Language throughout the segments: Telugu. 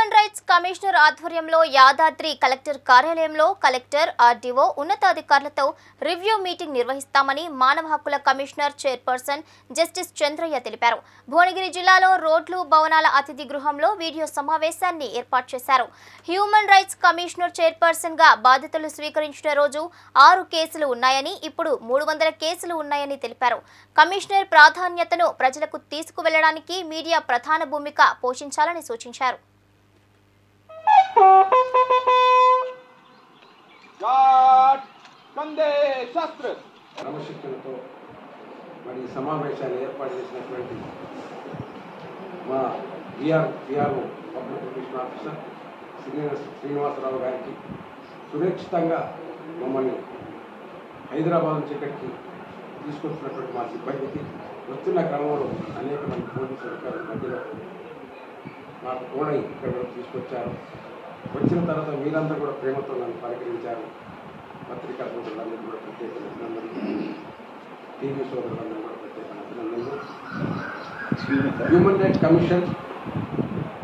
హ్యూమన్ రైట్స్ కమిషనర్ ఆధ్వర్యంలో యాదాద్రి కలెక్టర్ కార్యాలయంలో కలెక్టర్ ఆర్డీఓ ఉన్నతాధికారులతో రివ్యూ మీటింగ్ నిర్వహిస్తామని మానవ హక్కుల కమిషనర్ చైర్పర్సన్ జస్టిస్ చంద్రయ్య తెలిపారు. భువనగిరి జిల్లాలో రోడ్లు భవనాల అతిథి గృహంలో వీడియో సమావేశాన్ని ఏర్పాటు చేశారు. హ్యూమన్ రైట్స్ కమిషనర్ చైర్పర్సన్గా బాధ్యతలు స్వీకరించిన రోజు ఆరు కేసులు ఉన్నాయని ఇప్పుడు మూడు వందల కేసులు ఉన్నాయని తెలిపారు. కమిషనర్ ప్రాధాన్యతను ప్రజలకు తీసుకువెళ్ళడానికి మీడియా ప్రధాన భూమిక పోషించాలని సూచించారు. కందే శాస్త్ర. క్రమశిక్షణతో మరి సమావేశాలు ఏర్పాటు చేసినటువంటి మా BR VRO public relation officer Srinivasa Srinivasarao గారికి సురక్షితంగా మమ్మల్ని హైదరాబాద్ నుంచి ఇక్కడికి తీసుకొచ్చినటువంటి మా సిబ్బందికి వచ్చిన క్రమంలో అనేక మంది పోలీసు అధికారుల మధ్యలో మాకు కూడా ఇక్కడ తీసుకొచ్చారు. వచ్చిన తర్వాత మీరంతా కూడా ప్రేమతో నన్ను పలకరించారు. పత్రికా సోదరులందరూ కూడా ప్రత్యేక అభినందనలు. టీవీ సోదరులందరూ కూడా ప్రత్యేక అభినందనలు. హ్యూమన్ రైట్స్ కమిషన్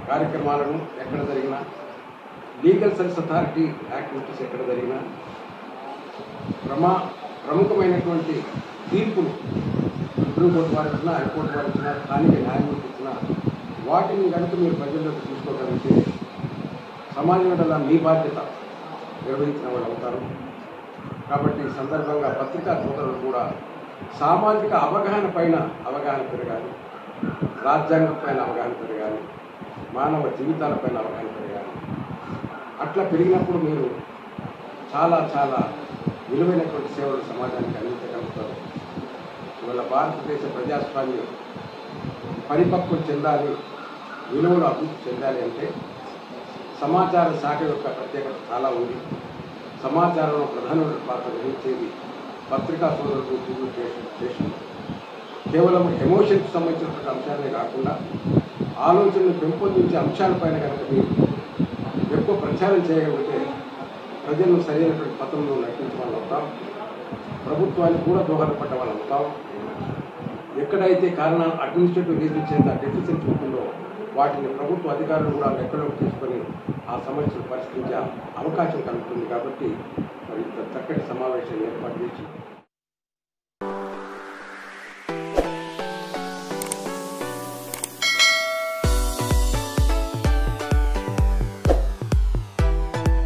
కార్యక్రమాలను ఎక్కడ జరిగినా లీగల్ సర్వీస్ అథారిటీ యాక్టివిటీస్ ఎక్కడ జరిగినా ప్రమా ప్రముఖమైనటువంటి తీర్పులు సుప్రీంకోర్టు వారు ఇచ్చిన హైకోర్టు వారు ఇచ్చిన స్థానిక న్యాయమూర్తి ఇచ్చిన వాటిని కనుక మీరు ప్రజల్లోకి తీసుకోగలిగితే సమాజం సమాజంలో మీ బాధ్యత? నిర్వహించిన వాళ్ళు అవుతారు. కాబట్టి ఈ సందర్భంగా పత్రికా సోదరులు కూడా సామాజిక అవగాహన పైన అవగాహన పెరగాలి. రాజ్యాంగం పైన అవగాహన పెరగాలి. మానవ జీవితాలపైన అవగాహన పెరగాలి. అట్లా పెరిగినప్పుడు మీరు చాలా చాలా విలువైనటువంటి సేవలు సమాజానికి అందించగలుగుతారు. ఇవాళ భారతదేశ ప్రజాస్వామ్యం పరిపక్వం చెందాలి విలువలు అభివృద్ధి చెందాలి అంటే సమాచార శాఖ యొక్క ప్రత్యేకత చాలా ఉంది. సమాచారంలో ప్రధానమైన పాత్ర వహించేది పత్రికా సోదరులు టీవీ చేసిన కేవలం ఎమోషన్కి సంబంధించినటువంటి అంశాలే కాకుండా ఆలోచనలు పెంపొందించే అంశాలపైన కనుక మీరు ఎక్కువ ప్రచారం చేయగలిగితే ప్రజలను సరైనటువంటి పథంలో నటించిన వాళ్ళు అవుతాం. ప్రభుత్వానికి కూడా దోహదపడ్డ వాళ్ళు అవుతాం. ఎక్కడైతే కారణాలు అడ్మినిస్ట్రేటివ్ రీజన్ చేత డెఫిసిట్ ఉంటుందో వాటిని ప్రభుత్వ అధికారులు కూడా లెక్కలోకి తీసుకొని ఆ సమస్యను పరిష్కరించే అవకాశం కలుగుతుంది కాబట్టి మరి ఇంత చక్కటి సమావేశం ఏర్పాటు చేసి